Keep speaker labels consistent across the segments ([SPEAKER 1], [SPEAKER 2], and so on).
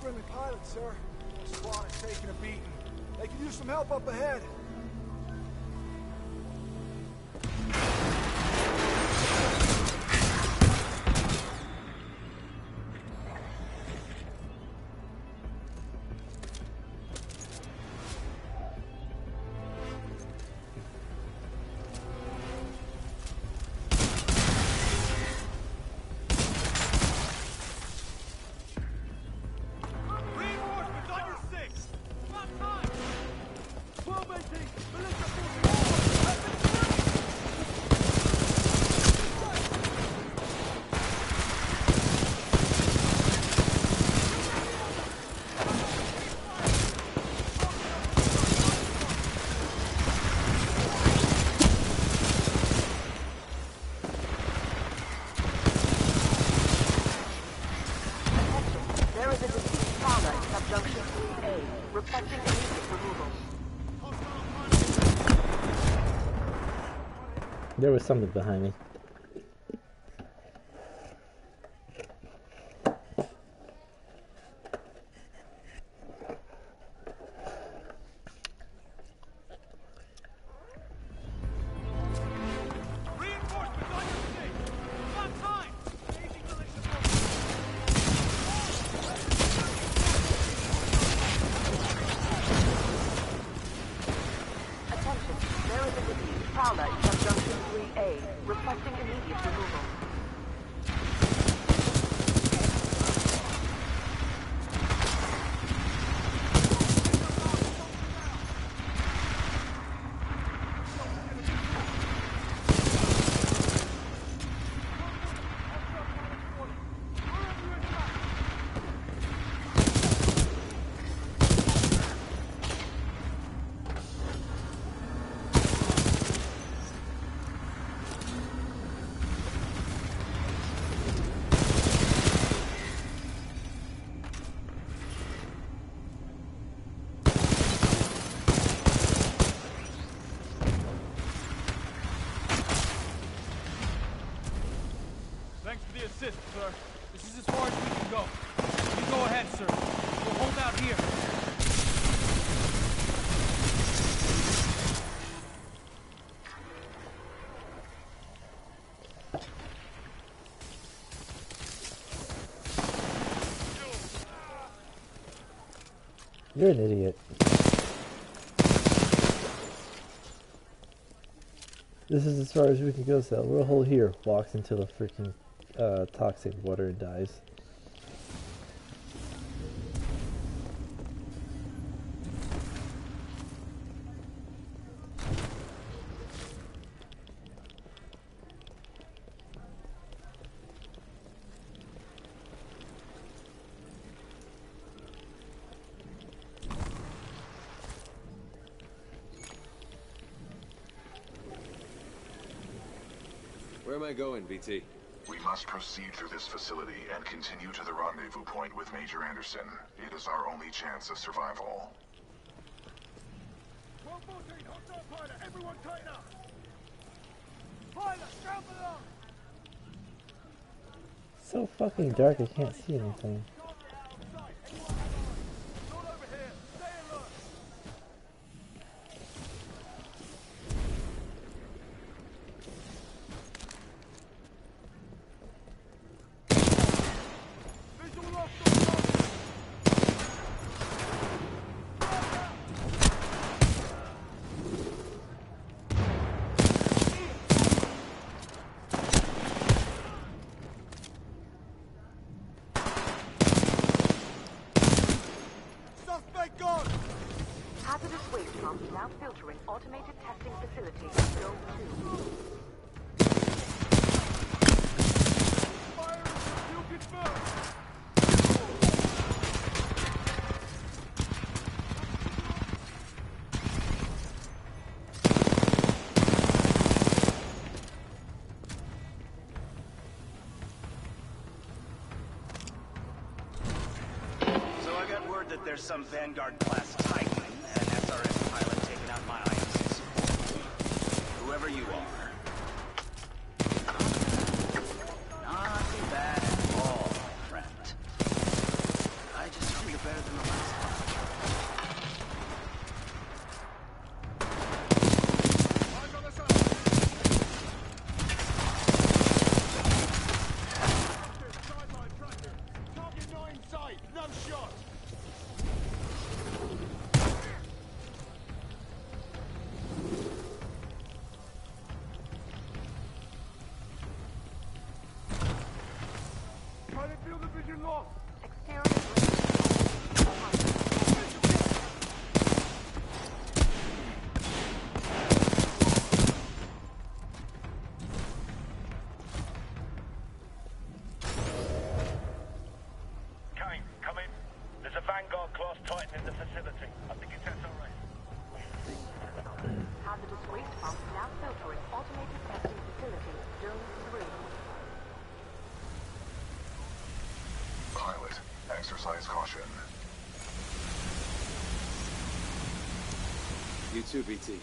[SPEAKER 1] friendly pilot, sir. The squad is taking a beating. They could use some help up ahead.
[SPEAKER 2] There was something behind me. You're an idiot. This is as far as we can go, Sal. We'll hold here. Walks into the freaking uh, toxic water and dies.
[SPEAKER 3] I going, BT?
[SPEAKER 4] We must proceed through this facility and continue to the rendezvous point with Major Anderson. It is our only chance of survival.
[SPEAKER 1] 114, hostile pilot, everyone tighten up! Pilot, strap along!
[SPEAKER 2] So fucking dark I can't see anything.
[SPEAKER 5] Some Vanguard class
[SPEAKER 1] your vision lost.
[SPEAKER 6] Kane,
[SPEAKER 4] exercise caution.
[SPEAKER 3] You too, BT.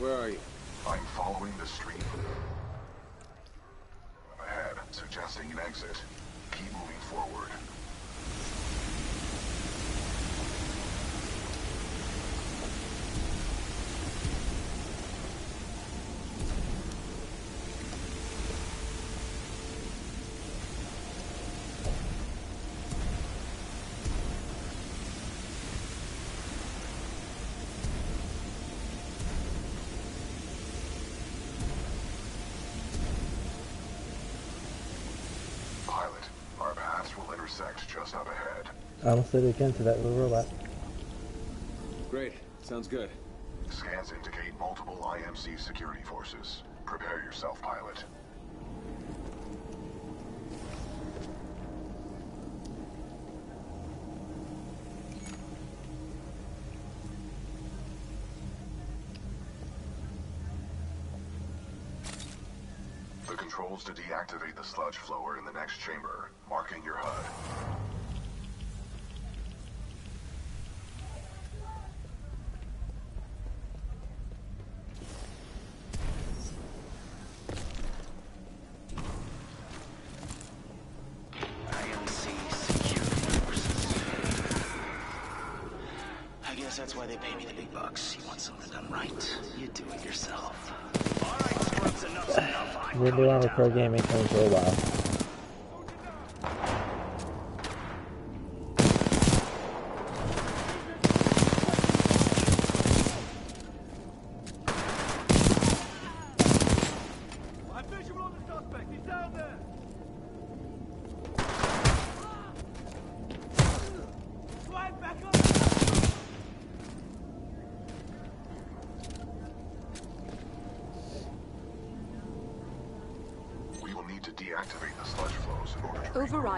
[SPEAKER 3] Where are you?
[SPEAKER 4] I'm following the stream. Ahead, suggesting an exit. Keep moving forward. Pilot, our paths will intersect just up ahead.
[SPEAKER 2] I almost did it again to that little robot.
[SPEAKER 3] Great. Sounds good.
[SPEAKER 4] Scans indicate multiple IMC security forces. Prepare yourself, pilot. The controls to deactivate the sludge flow in the next chamber, marking your HUD.
[SPEAKER 5] IMC security forces. I guess that's why they pay me the big bucks. You want something done right? You do it yourself. All right, scrubs, enough's I'm
[SPEAKER 2] Been doing with pro gaming coming for a while.
[SPEAKER 1] I'm visual on the suspect. He's down there. Flag back up.
[SPEAKER 4] We will need to deactivate the sludge flows in order to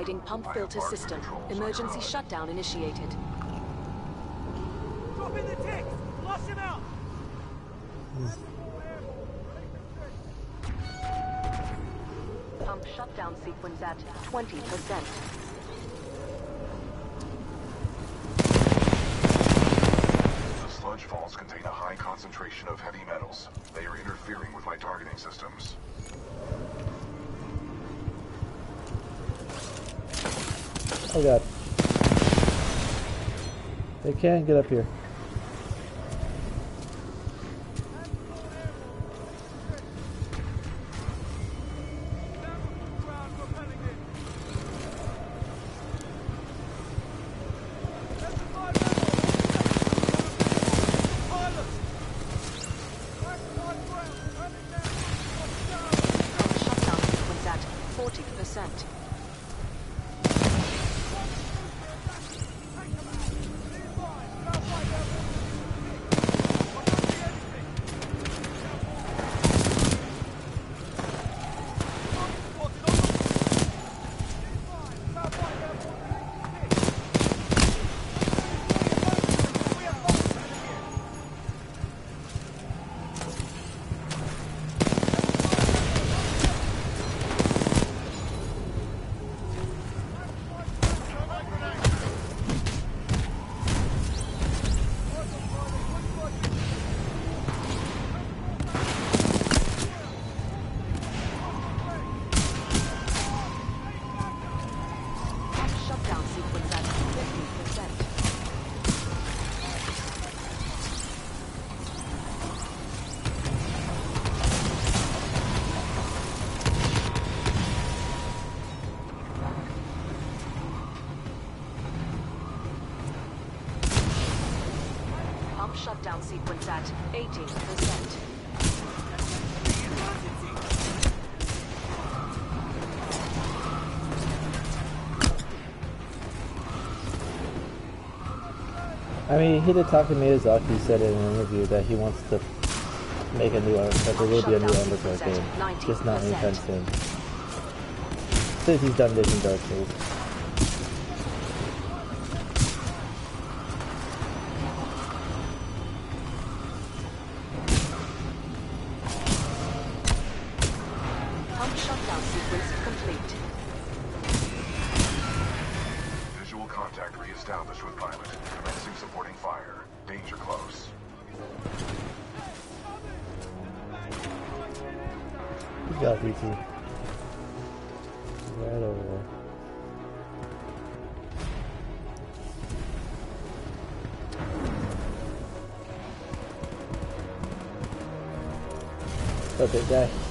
[SPEAKER 7] Overriding pump filter system. Emergency shutdown initiated.
[SPEAKER 1] Drop in the ticks. Flush him out.
[SPEAKER 7] Pump shutdown sequence at 20%.
[SPEAKER 4] The sludge falls contain a high concentration of heavy metals. They are interfering with my targeting systems.
[SPEAKER 2] Oh god. They can't get up here.
[SPEAKER 7] shutdown sequence at 80%.
[SPEAKER 2] I mean, Hidetaka Miyazaki said in an interview that he wants to make a new, that there will be a new Undertale game, just not anytime soon. Since he's done this in Dark Souls. You got BT. Right over there. Big guy.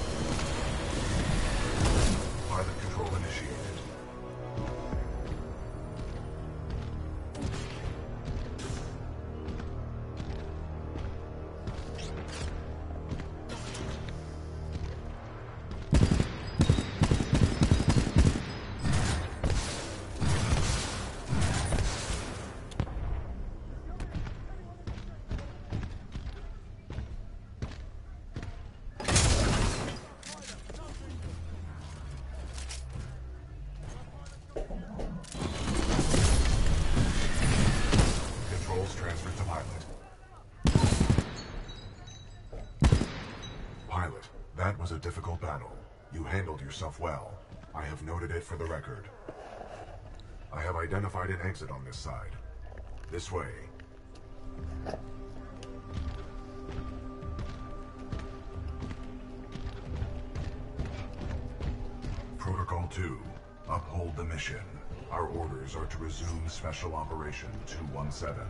[SPEAKER 4] A difficult battle. You handled yourself well. I have noted it for the record. I have identified an exit on this side. This way. Protocol 2. Uphold the mission. Our orders are to resume Special Operation 217.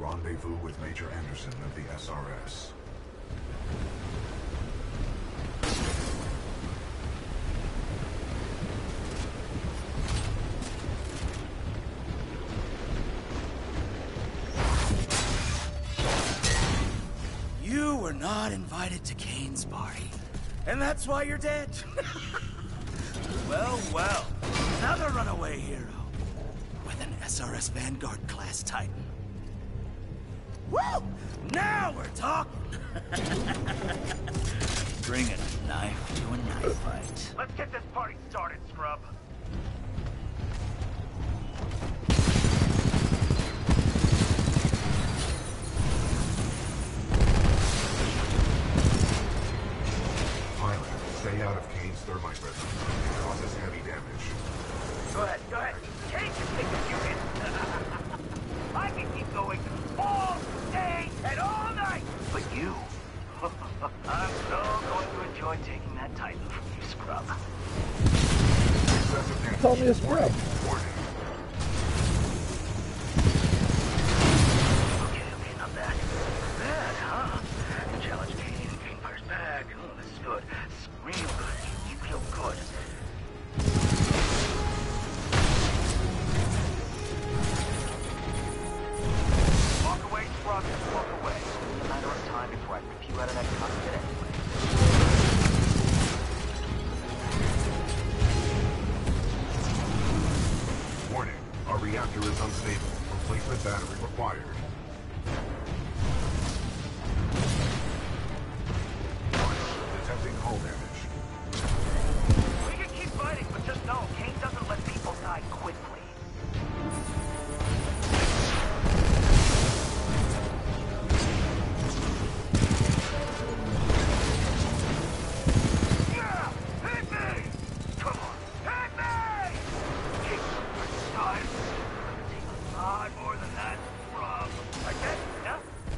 [SPEAKER 4] Rendezvous with Major Anderson of the SRS.
[SPEAKER 5] Party. And that's why you're dead. well, well. Another runaway hero. With an SRS Vanguard class Titan. Woo! Now we're talking! Bring a knife to a knife fight.
[SPEAKER 6] Let's get this party started, scrub.
[SPEAKER 4] Out of Kane's thermite residence. It causes heavy damage.
[SPEAKER 6] Go ahead, go ahead. Kate can take a few hits. I can keep going all day and all night. But you, I'm so going to enjoy taking that Titan from you, scrub.
[SPEAKER 4] Excessive.
[SPEAKER 2] Call me a scrub.